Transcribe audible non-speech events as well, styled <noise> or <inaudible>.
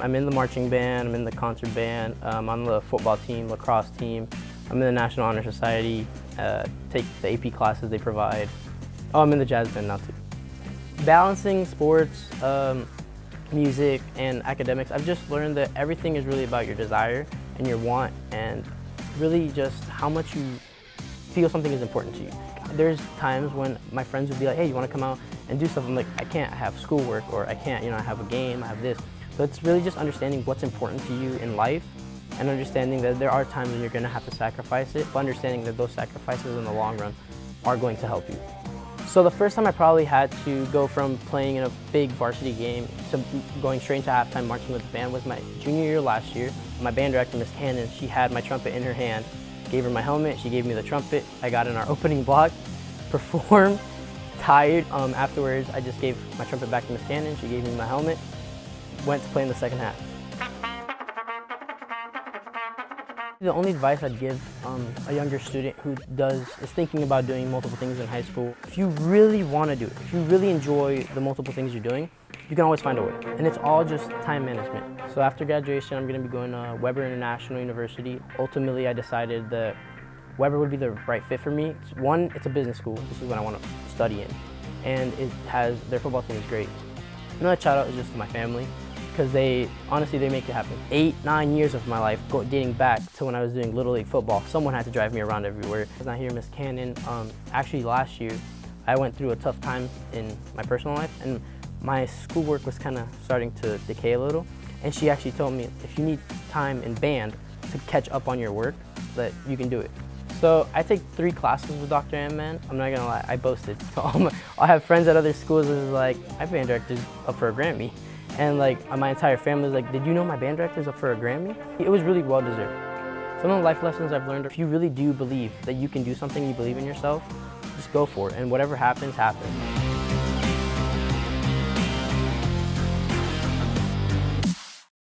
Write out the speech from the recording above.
I'm in the marching band, I'm in the concert band, I'm on the football team, lacrosse team, I'm in the National Honor Society, uh, take the AP classes they provide. Oh, I'm in the jazz band now too. Balancing sports, um, music, and academics, I've just learned that everything is really about your desire and your want and really just how much you feel something is important to you. There's times when my friends would be like, hey, you want to come out and do something? like, I can't, I have schoolwork or I can't, you know, I have a game, I have this. So it's really just understanding what's important to you in life and understanding that there are times when you're going to have to sacrifice it, but understanding that those sacrifices in the long run are going to help you. So the first time I probably had to go from playing in a big varsity game to going straight into halftime marching with the band was my junior year last year. My band director, Miss Cannon, she had my trumpet in her hand, gave her my helmet, she gave me the trumpet. I got in our opening block, <laughs> performed, tired. Um, afterwards, I just gave my trumpet back to Miss Cannon, she gave me my helmet, went to play in the second half. The only advice I'd give um, a younger student who does is thinking about doing multiple things in high school, if you really want to do it, if you really enjoy the multiple things you're doing, you can always find a way. And it's all just time management. So after graduation, I'm going to be going to Webber International University. Ultimately, I decided that Weber would be the right fit for me. One, it's a business school. This is what I want to study in. And it has, their football team is great. Another shout out is just to my family because they, honestly, they make it happen. Eight, nine years of my life, dating back to when I was doing Little League football, someone had to drive me around everywhere. I was not here, Miss Cannon. Um, actually, last year, I went through a tough time in my personal life, and my schoolwork was kind of starting to decay a little. And she actually told me, if you need time in band to catch up on your work, that you can do it. So I take three classes with Dr. Amman. I'm not gonna lie, I boasted. <laughs> So I have friends at other schools that's like, my band director's up for a Grammy. And like uh, my entire family was like, did you know my band director's up for a Grammy? It was really well deserved. Some of the life lessons I've learned, if you really do believe that you can do something, you believe in yourself, just go for it. And whatever happens, happens.